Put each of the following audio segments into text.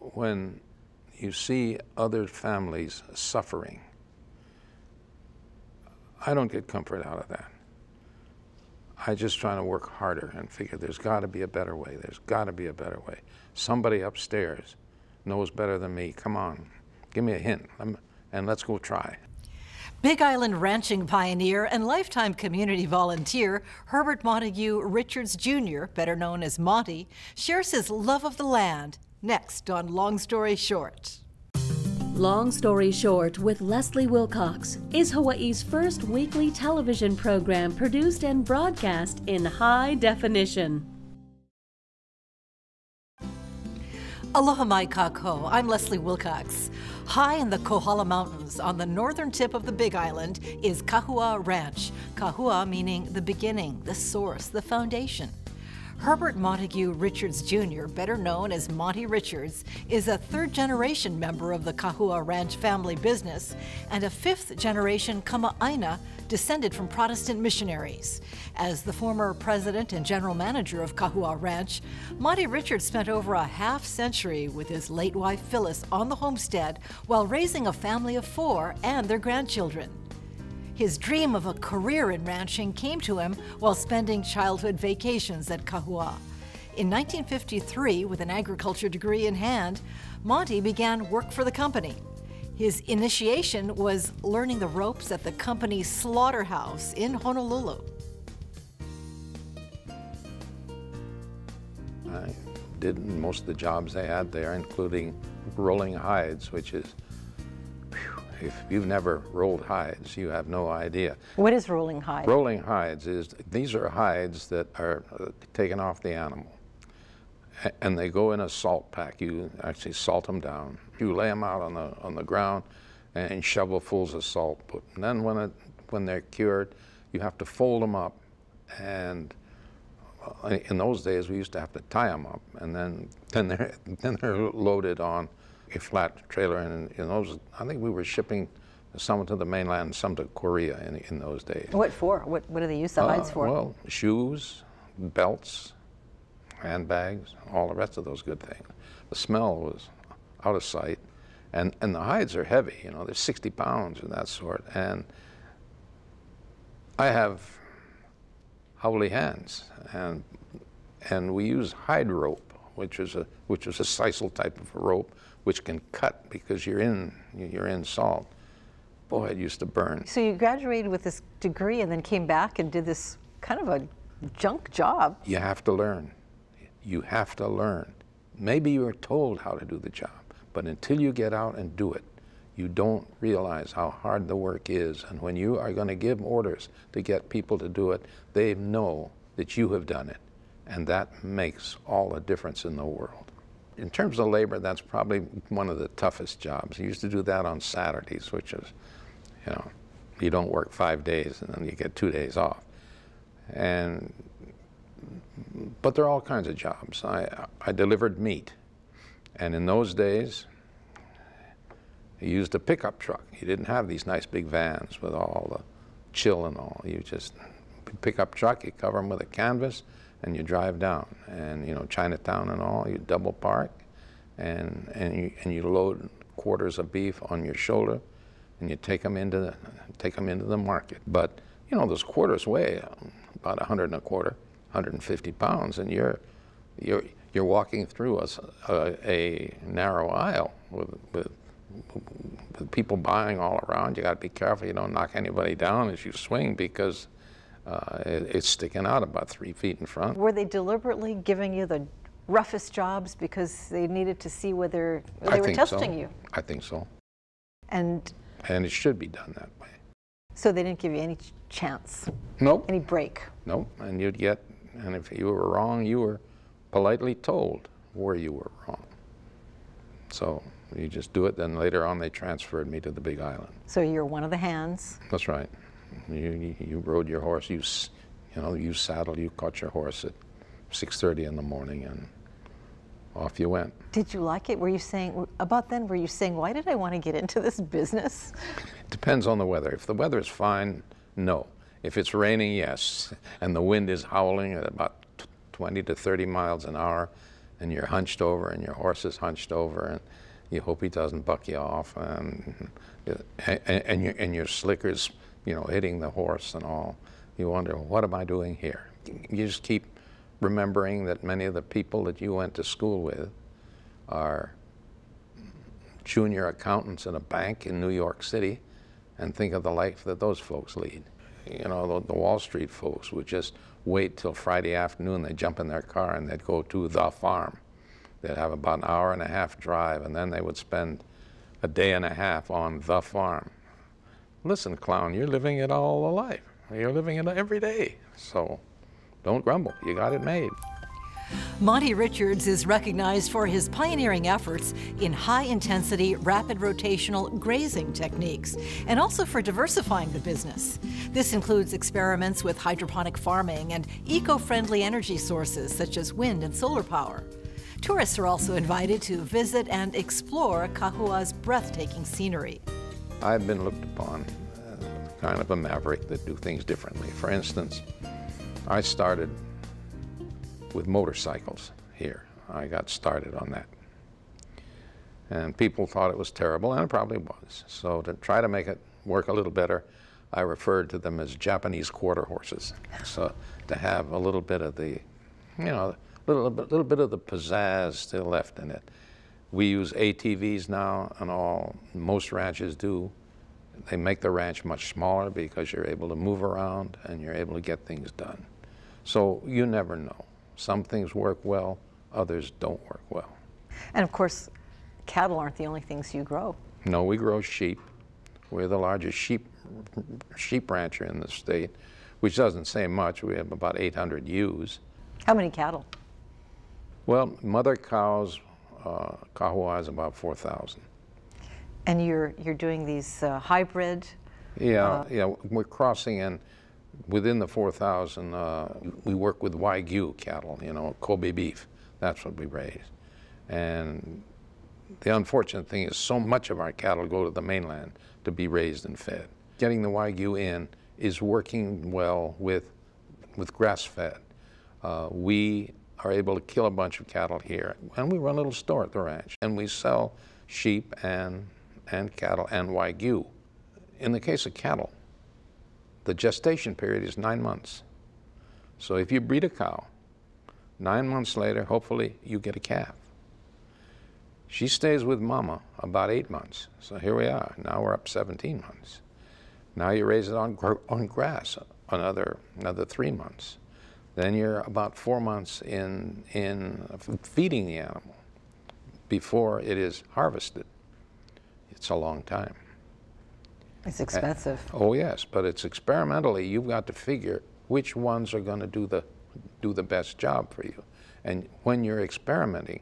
when you see other families suffering, I don't get comfort out of that. I just trying to work harder and figure there's got to be a better way. There's got to be a better way. Somebody upstairs knows better than me. Come on, give me a hint, and let's go try. Big Island ranching pioneer and lifetime community volunteer Herbert Montague Richards Jr., better known as Monty, shares his love of the land next on Long Story Short. Long Story Short with Leslie Wilcox is Hawaii's first weekly television program produced and broadcast in high definition. Aloha mai kākou. I'm Leslie Wilcox. High in the Kohala Mountains on the northern tip of the Big Island is Kahua Ranch. Kahua meaning the beginning, the source, the foundation. Herbert Montague Richards Jr., better known as Monty Richards, is a third generation member of the Kahua Ranch family business and a fifth generation Kama'aina descended from Protestant missionaries. As the former president and general manager of Kahua Ranch, Monty Richards spent over a half century with his late wife Phyllis on the homestead while raising a family of four and their grandchildren. His dream of a career in ranching came to him while spending childhood vacations at Kahua. In 1953, with an agriculture degree in hand, Monty began work for the company. His initiation was learning the ropes at the company's slaughterhouse in Honolulu. I did most of the jobs they had there, including rolling hides, which is if you've never rolled hides, you have no idea. What is rolling hides? Rolling hides is, these are hides that are uh, taken off the animal. and they go in a salt pack. You actually salt them down. You lay them out on the, on the ground and shovelfuls of salt. And then when, it, when they're cured, you have to fold them up. And uh, in those days, we used to have to tie them up. And then, then, they're, then they're loaded on a flat trailer, and in those, I think we were shipping some to the mainland, some to Korea in, in those days. What for? What, what do they use the hides uh, for? Well, shoes, belts, handbags, all the rest of those good things. The smell was out of sight, and, and the hides are heavy, you know, they're 60 pounds and that sort. And I have howly hands, and, and we use hide rope, which is a, which is a sisal type of a rope which can cut because you're in, you're in salt. Boy, it used to burn. So you graduated with this degree and then came back and did this kind of a junk job. You have to learn. You have to learn. Maybe you are told how to do the job, but until you get out and do it, you don't realize how hard the work is. And when you are going to give orders to get people to do it, they know that you have done it. And that makes all the difference in the world in terms of labor, that's probably one of the toughest jobs. You used to do that on Saturdays, which is, you know, you don't work five days and then you get two days off. And, but there are all kinds of jobs. I, I delivered meat. And in those days, you used a pickup truck. You didn't have these nice big vans with all the chill and all. You just pick up truck, you cover them with a canvas, and you drive down. And you know Chinatown and all, you double park, and and you and you load quarters of beef on your shoulder, and you take them into the, take them into the market. But you know those quarters weigh about a hundred and a quarter, 150 pounds, and you're you're you're walking through a, a, a narrow aisle with, with with people buying all around. You got to be careful you don't knock anybody down as you swing because uh, it, it's sticking out about three feet in front. Were they deliberately giving you the roughest jobs because they needed to see whether they I were testing so. you? I think so. And and it should be done that way. So they didn't give you any chance. Nope. Any break. Nope. And you'd get, and if you were wrong, you were politely told where you were wrong. So you just do it. Then later on, they transferred me to the Big Island. So you're one of the hands. That's right. You, you rode your horse, you, you know, you saddled, you caught your horse at 6.30 in the morning and off you went. Did you like it? Were you saying, about then, were you saying, why did I want to get into this business? It depends on the weather. If the weather is fine, no. If it's raining, yes. And the wind is howling at about 20 to 30 miles an hour, and you're hunched over and your horse is hunched over and you hope he doesn't buck you off um, and, and, and, your, and your slickers, you know, hitting the horse and all. You wonder, what am I doing here? You just keep remembering that many of the people that you went to school with are junior accountants in a bank in New York City and think of the life that those folks lead. You know, the, the Wall Street folks would just wait till Friday afternoon, they'd jump in their car and they'd go to the farm. They'd have about an hour and a half drive and then they would spend a day and a half on the farm. Listen, clown, you're living it all life. You're living it every day. So don't grumble. You got it made. Monty Richards is recognized for his pioneering efforts in high intensity, rapid rotational grazing techniques, and also for diversifying the business. This includes experiments with hydroponic farming and eco friendly energy sources such as wind and solar power. Tourists are also invited to visit and explore Kahua's breathtaking scenery. I've been looked upon as kind of a maverick that do things differently. For instance, I started with motorcycles here. I got started on that. And people thought it was terrible, and it probably was. So to try to make it work a little better, I referred to them as Japanese quarter horses. So to have a little bit of the, you know, little, little bit of the pizzazz still left in it. We use ATVs now and all, most ranches do. They make the ranch much smaller because you're able to move around and you're able to get things done. So you never know. Some things work well, others don't work well. And of course, cattle aren't the only things you grow. No, we grow sheep. We're the largest sheep sheep rancher in the state, which doesn't say much. We have about 800 ewes. How many cattle? Well, mother cows, uh, Kahua is about 4,000. And you're, you're doing these uh, hybrid? Yeah, uh, yeah, we're crossing in within the 4,000. Uh, we work with Wagyu cattle, you know, Kobe beef. That's what we raise. And the unfortunate thing is so much of our cattle go to the mainland to be raised and fed. Getting the Wagyu in is working well with, with grass-fed. Uh, we are able to kill a bunch of cattle here. And we run a little store at the ranch. And we sell sheep and, and cattle and Wagyu. In the case of cattle, the gestation period is nine months. So if you breed a cow, nine months later, hopefully you get a calf. She stays with mama about eight months. So here we are. Now we're up 17 months. Now you raise it on, on grass another, another three months. Then you're about four months in, in feeding the animal before it is harvested. It's a long time. It's expensive. Uh, oh yes, but it's experimentally. You've got to figure which ones are going to do the do the best job for you. And when you're experimenting,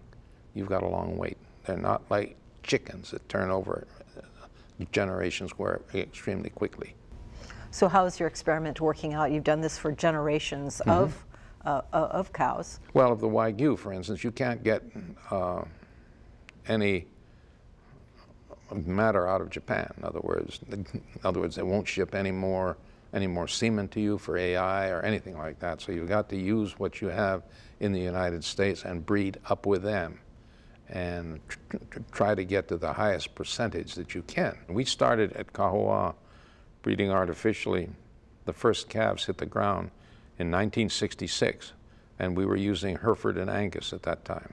you've got a long wait. They're not like chickens that turn over uh, generations where extremely quickly. So how is your experiment working out? You've done this for generations mm -hmm. of, uh, of cows. Well, of the Wagyu, for instance, you can't get uh, any matter out of Japan. In other words, in other words, they won't ship any more, any more semen to you for AI or anything like that. So you've got to use what you have in the United States and breed up with them and tr try to get to the highest percentage that you can. We started at Kahua breeding artificially. The first calves hit the ground in 1966, and we were using Hereford and Angus at that time.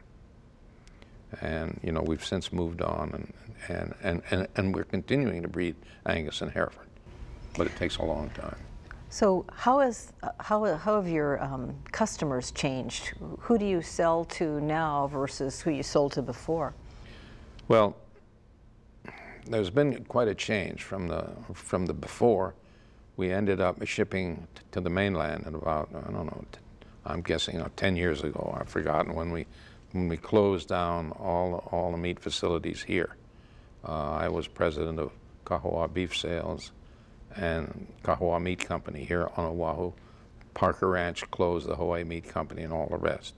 And, you know, we've since moved on, and, and, and, and, and we're continuing to breed Angus and Hereford, but it takes a long time. So how has how, how have your um, customers changed? Who do you sell to now versus who you sold to before? Well, there's been quite a change from the from the before. We ended up shipping to the mainland at about I don't know. I'm guessing you know, 10 years ago. I've forgotten when we when we closed down all all the meat facilities here. Uh, I was president of Kahua Beef Sales and Kahua Meat Company here on Oahu. Parker Ranch closed the Hawaii Meat Company and all the rest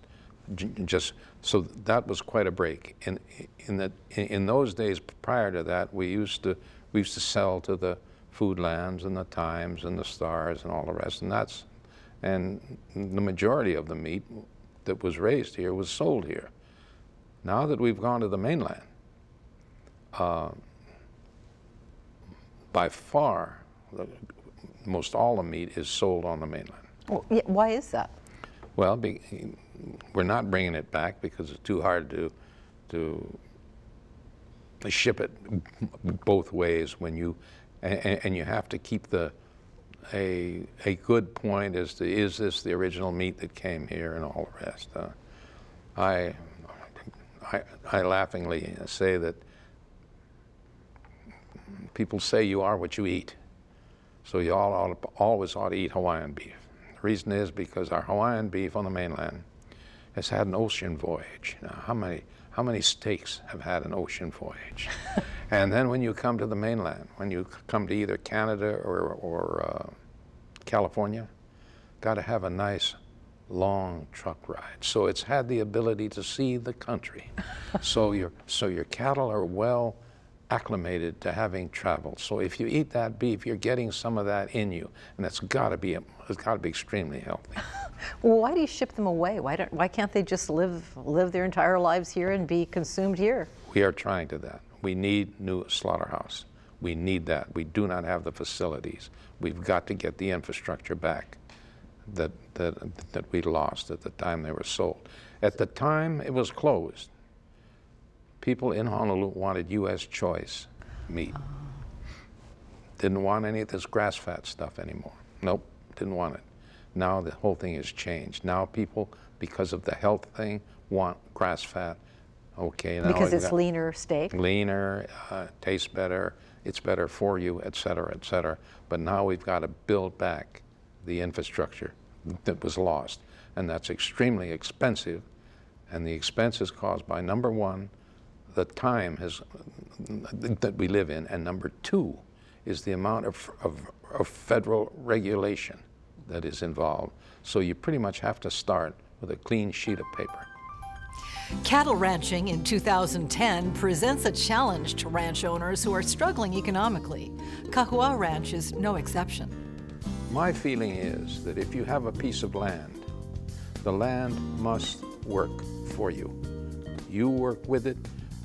just so that was quite a break. In in the in those days prior to that, we used to we used to sell to the Foodlands and the Times and the Stars and all the rest, and that's and the majority of the meat that was raised here was sold here. Now that we've gone to the mainland, uh, by far, the, most all the meat is sold on the mainland. Well, yeah, why is that? Well, be, we're not bringing it back because it's too hard to to ship it both ways when you and, and you have to keep the a a good point as to is this the original meat that came here and all the rest. Uh, I, I I laughingly say that people say you are what you eat, so you all ought always ought to eat Hawaiian beef. The reason is because our Hawaiian beef on the mainland has had an ocean voyage. Now, how many how many steaks have had an ocean voyage? and then when you come to the mainland, when you come to either Canada or, or uh, California, got to have a nice long truck ride. So it's had the ability to see the country. so your so your cattle are well acclimated to having traveled. So if you eat that beef, you're getting some of that in you, and it's got to be it's got to be extremely healthy. well, why do you ship them away? Why don't why can't they just live live their entire lives here and be consumed here? We are trying to that. We need new slaughterhouse. We need that. We do not have the facilities. We've got to get the infrastructure back that that that we lost at the time they were sold. At the time it was closed, people in Honolulu wanted U.S. choice meat. Oh. Didn't want any of this grass fat stuff anymore. Nope, didn't want it. Now the whole thing has changed. Now people, because of the health thing, want grass fat. Okay, now because it's leaner steak. Leaner, uh, tastes better. It's better for you, et cetera, et cetera. But now we've got to build back the infrastructure that was lost, and that's extremely expensive. And the expense is caused by number one, the time has, that we live in, and number two is the amount of, of, of federal regulation that is involved. So you pretty much have to start with a clean sheet of paper. Cattle ranching in 2010 presents a challenge to ranch owners who are struggling economically. Kahua Ranch is no exception. My feeling is that if you have a piece of land, the land must work for you. You work with it,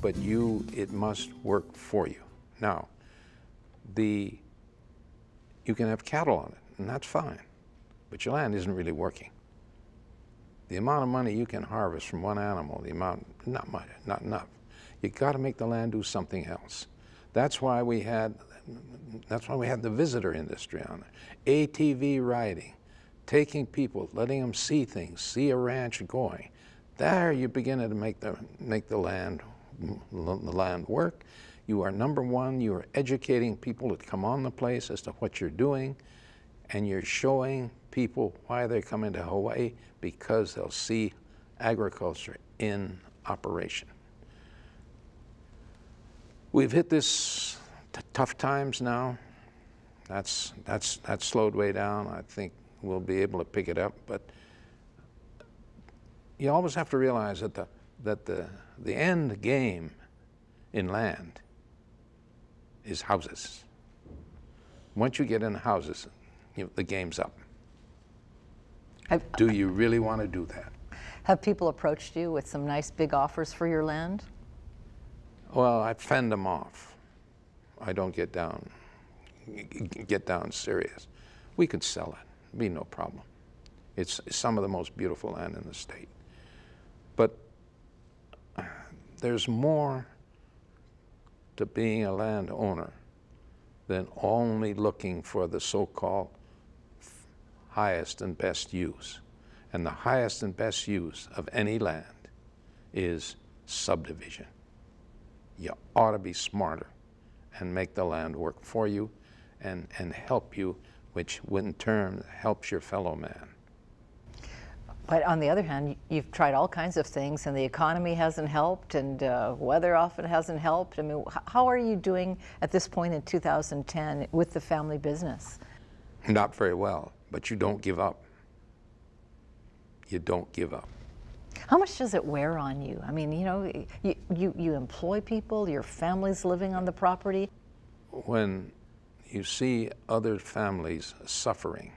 but you, it must work for you. Now, the, you can have cattle on it, and that's fine, but your land isn't really working. The amount of money you can harvest from one animal, the amount, not much, not enough. You got to make the land do something else. That's why we had, that's why we had the visitor industry on there. ATV riding, taking people, letting them see things, see a ranch going. There you begin to make the, make the land the land work. You are number one, you are educating people that come on the place as to what you're doing, and you're showing people why they're coming to Hawaii because they'll see agriculture in operation. We've hit this tough times now. That's, that's, that's slowed way down. I think we'll be able to pick it up, but you always have to realize that the, that the, the end game in land is houses. Once you get in houses, you know, the game's up. Have, do you really want to do that? Have people approached you with some nice big offers for your land? Well, I fend them off. I don't get down, get down serious. We could sell it, be no problem. It's some of the most beautiful land in the state. But there's more to being a landowner than only looking for the so-called highest and best use. And the highest and best use of any land is subdivision. You ought to be smarter and make the land work for you and, and help you, which in turn helps your fellow man. But on the other hand, you've tried all kinds of things, and the economy hasn't helped, and uh, weather often hasn't helped. I mean, how are you doing at this point in 2010 with the family business? Not very well, but you don't give up. You don't give up. How much does it wear on you? I mean, you know, you, you, you employ people, your family's living on the property. When you see other families suffering,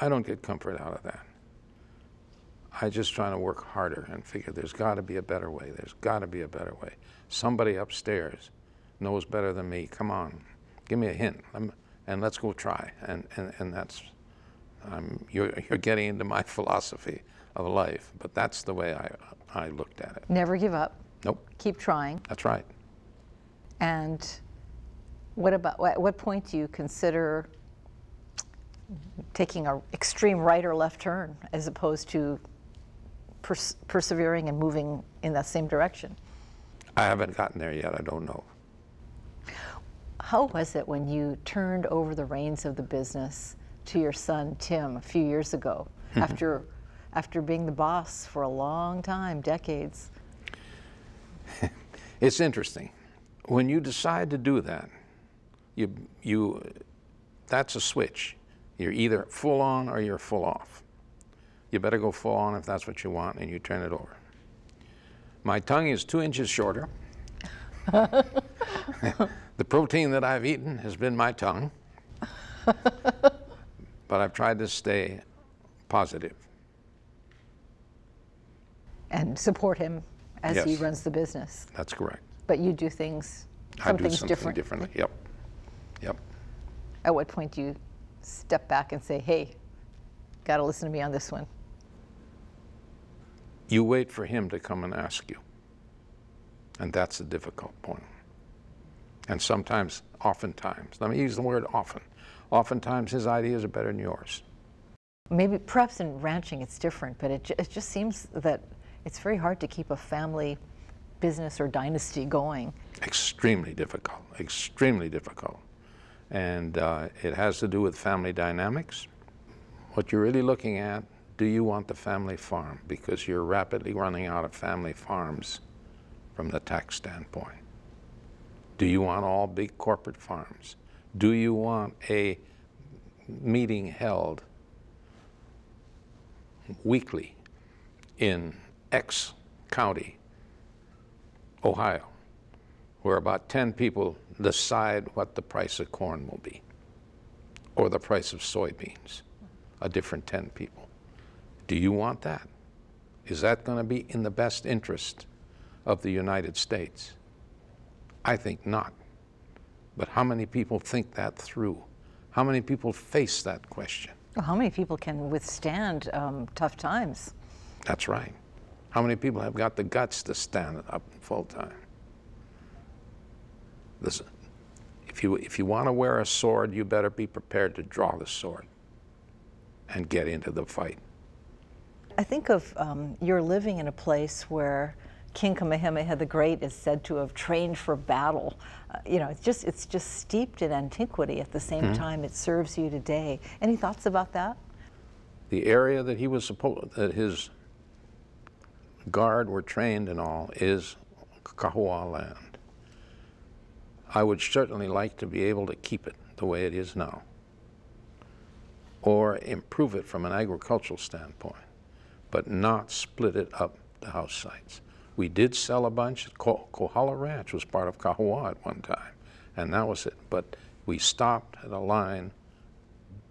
I don't get comfort out of that. I just trying to work harder and figure there's got to be a better way. There's got to be a better way. Somebody upstairs knows better than me. Come on, give me a hint, and let's go try. And and, and that's um, you're you're getting into my philosophy of life, but that's the way I I looked at it. Never give up. Nope. Keep trying. That's right. And what about at what point do you consider taking an extreme right or left turn as opposed to pers- persevering and moving in that same direction? I haven't gotten there yet. I don't know. How was it when you turned over the reins of the business to your son Tim a few years ago, after after being the boss for a long time, decades? it's interesting. When you decide to do that, you you that's a switch. You're either full on or you're full off. You better go full on if that's what you want, and you turn it over. My tongue is two inches shorter. the protein that I've eaten has been my tongue. but I've tried to stay positive. And support him as yes. he runs the business. That's correct. But you do things, some I do things something different. differently. Yep. Yep. At what point do you step back and say, hey, got to listen to me on this one? You wait for him to come and ask you. And that's the difficult point. And sometimes, oftentimes, let me use the word often, oftentimes his ideas are better than yours. Maybe, perhaps in ranching it's different, but it, it just seems that it's very hard to keep a family business or dynasty going. Extremely difficult, extremely difficult. And uh, it has to do with family dynamics. What you're really looking at do you want the family farm? Because you're rapidly running out of family farms from the tax standpoint. Do you want all big corporate farms? Do you want a meeting held weekly in X county, Ohio, where about 10 people decide what the price of corn will be or the price of soybeans, a different 10 people? Do you want that? Is that going to be in the best interest of the United States? I think not. But how many people think that through? How many people face that question? Well, how many people can withstand um, tough times? That's right. How many people have got the guts to stand up full time? Listen, if you, if you want to wear a sword, you better be prepared to draw the sword and get into the fight. I think of um, you're living in a place where King Kamehameha the Great is said to have trained for battle. Uh, you know, it's just it's just steeped in antiquity. At the same mm-hmm. time, it serves you today. Any thoughts about that? The area that he was supposed that his guard were trained in all is Kahua land. I would certainly like to be able to keep it the way it is now, or improve it from an agricultural standpoint but not split it up to house sites. We did sell a bunch. Kohala Ranch was part of Kahua at one time, and that was it. But we stopped at a line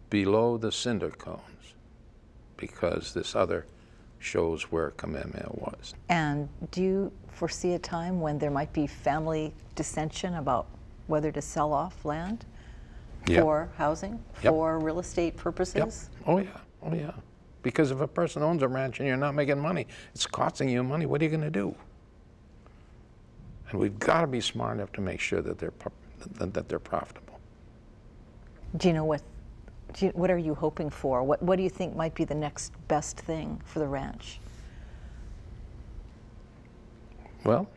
below the cinder cones because this other shows where Kamehameha was. And do you foresee a time when there might be family dissension about whether to sell off land yep. for housing, yep. for real estate purposes? Yep. Oh yeah, oh yeah. Because if a person owns a ranch and you're not making money, it's costing you money. What are you going to do? And we've got to be smart enough to make sure that they're that they're profitable. Do you know what? You, what are you hoping for? What What do you think might be the next best thing for the ranch? Well,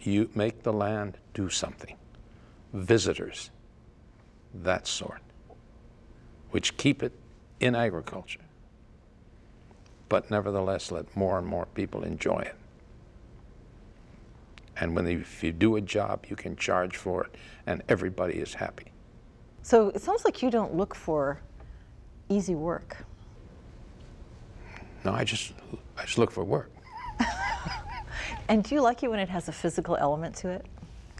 you make the land do something. Visitors, that sort, which keep it in agriculture. But nevertheless, let more and more people enjoy it. And when if you do a job, you can charge for it, and everybody is happy. So it sounds like you don't look for easy work. No, I just I just look for work. and do you like it when it has a physical element to it?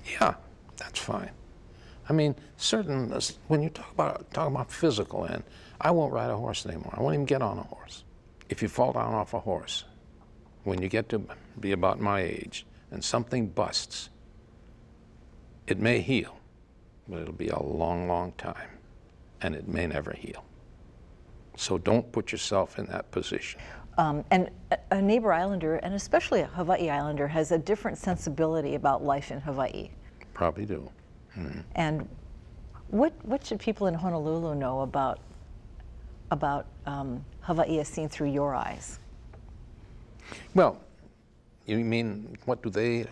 Yeah, that's fine. I mean, certain when you talk about talk about physical and I won't ride a horse anymore. I won't even get on a horse. if you fall down off a horse, when you get to be about my age and something busts, it may heal, but it'll be a long, long time, and it may never heal. So don't put yourself in that position. Um, and a, neighbor islander, and especially a Hawaii islander, has a different sensibility about life in Hawaii. Probably do. And what what should people in Honolulu know about about um, Hawaii as seen through your eyes? Well, you mean what do they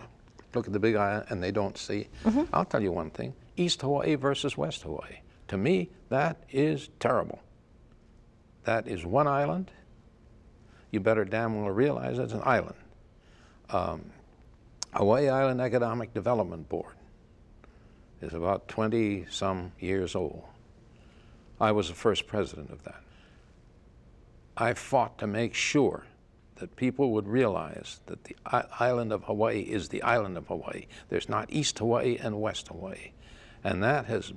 look at the big island and they don't see? I'll tell you one thing East Hawaii versus West Hawaii. To me, that is terrible. That is one island. You better damn well realize it's an island. Um, Hawaii Island Economic Development Board is about 20 some years old. I was the first president of that. I fought to make sure that people would realize that the island of Hawaii is the island of Hawaii. There's not East Hawaii and West Hawaii. And that has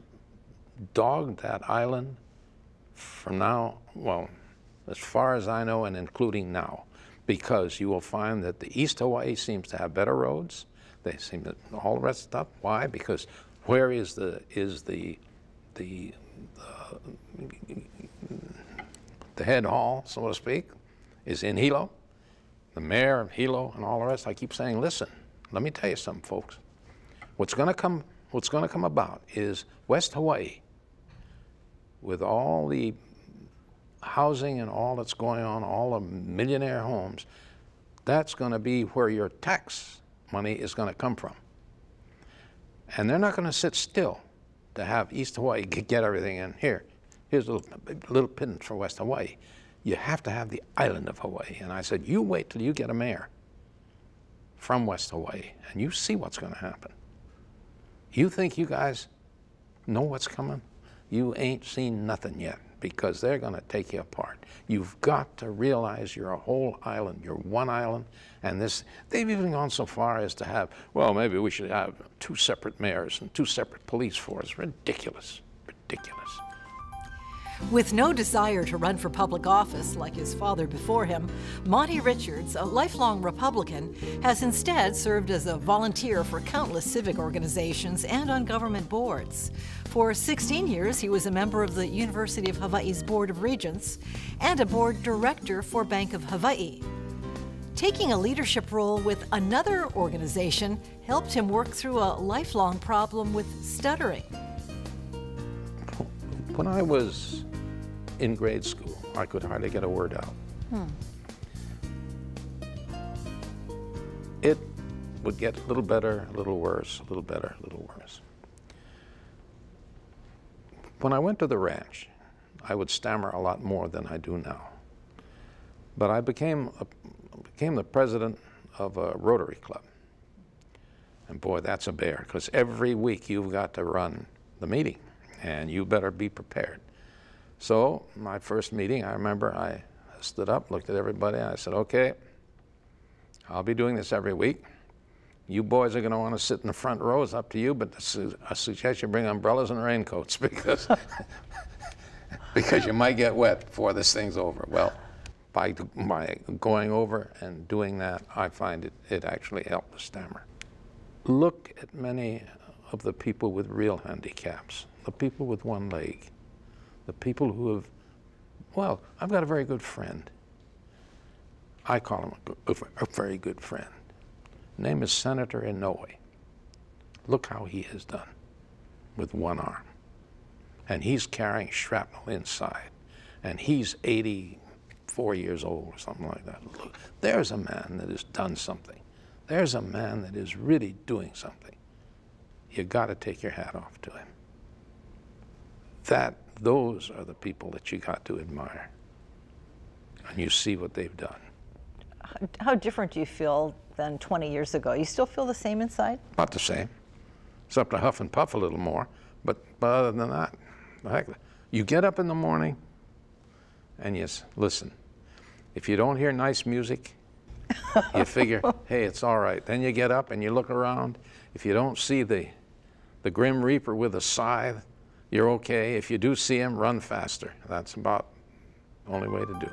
dogged that island from now, well, as far as I know, and including now, because you will find that the East Hawaii seems to have better roads. They seem to all the rest of stuff. Why? Because where is the is the the uh, the head hall, so to speak, is in Hilo. The mayor of Hilo and all the rest. I keep saying, listen, let me tell you something, folks. What's going to come? What's going to come about is West Hawaii, with all the housing and all that's going on, all the millionaire homes. That's going to be where your tax money is going to come from. And they're not going to sit still to have East Hawaii get everything in. Here, here's a little, a little pin for West Hawaii. You have to have the island of Hawaii. And I said, you wait till you get a mayor from West Hawaii, and you see what's going to happen. You think you guys know what's coming? You ain't seen nothing yet because they're going to take you apart. You've got to realize you're a whole island. You're one island, and this. They've even gone so far as to have. Well, maybe we should have two separate mayors and two separate police forces. Ridiculous, ridiculous. With no desire to run for public office like his father before him, Monty Richards, a lifelong Republican, has instead served as a volunteer for countless civic organizations and on government boards. For 16 years, he was a member of the University of Hawaii's Board of Regents and a board director for Bank of Hawaii. Taking a leadership role with another organization helped him work through a lifelong problem with stuttering. When I was in grade school, I could hardly get a word out. Hmm. It would get a little better, a little worse, a little better, a little worse. When I went to the ranch, I would stammer a lot more than I do now. But I became, a, became the president of a Rotary Club. And boy, that's a bear, because every week you've got to run the meeting, and you better be prepared. So, my first meeting, I remember I stood up, looked at everybody, and I said, okay, I'll be doing this every week. You boys are going to want to sit in the front row. It's up to you, but I suggest you bring umbrellas and raincoats because, because you might get wet before this thing's over. Well, by, by going over and doing that, I find it, it actually helped the stammer. Look at many of the people with real handicaps, the people with one leg, the people who have, well, I've got a very good friend. I call him a, a very good friend. Name is Senator Inouye. Look how he has done with one arm. And he's carrying shrapnel inside. And he's 84 years old or something like that. Look, there's a man that has done something. There's a man that is really doing something. You got to take your hat off to him. That those are the people that you got to admire. And you see what they've done. How different do you feel than 20 years ago? You still feel the same inside? Not the same. It's up to huff and puff a little more, but, but other than that, the heck, you get up in the morning and you listen. If you don't hear nice music, you figure, hey, it's all right. Then you get up and you look around. If you don't see the, the Grim Reaper with a scythe, you're okay. If you do see him, run faster. That's about the only way to do.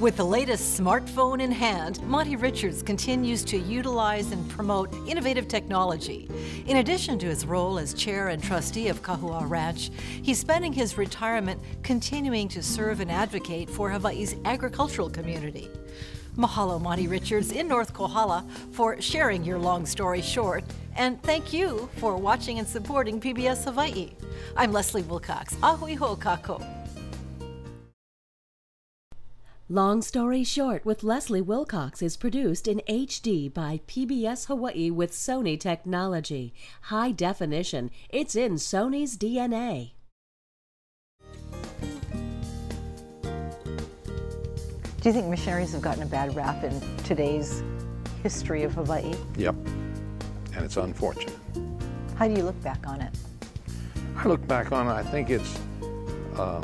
With the latest smartphone in hand, Monty Richards continues to utilize and promote innovative technology. In addition to his role as chair and trustee of Kahua Ranch, he's spending his retirement continuing to serve and advocate for Hawaii's agricultural community. Mahalo, Monty Richards in North Kohala, for sharing your long story short. And thank you for watching and supporting PBS Hawaii. I'm Leslie Wilcox. Ahui ho kākou. Long Story Short with Leslie Wilcox is produced in HD by PBS Hawaii with Sony technology. High definition. It's in Sony's DNA. Do you think missionaries have gotten a bad rap in today's history of Hawaii? Yep. And it's unfortunate. How do you look back on it? I look back on it, I think it's, uh,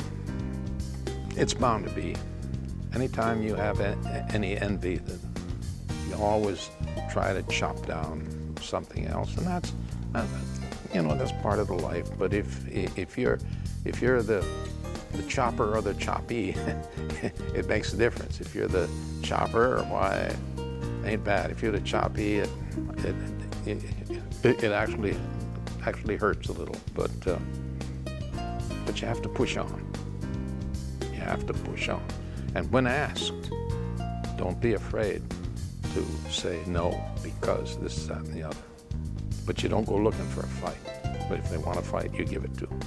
it's bound to be. Anytime you have any envy, that you always try to chop down something else, and that's, uh, you know, that's part of the life. But if if you're if you're the the chopper or the choppy, it makes a difference. If you're the chopper, why, ain't bad. If you're the choppy, it it, it, actually actually hurts a little. But uh, but you have to push on. You have to push on. And when asked, don't be afraid to say no because this, that, and the other. But you don't go looking for a fight. But if they want to fight, you give it to them.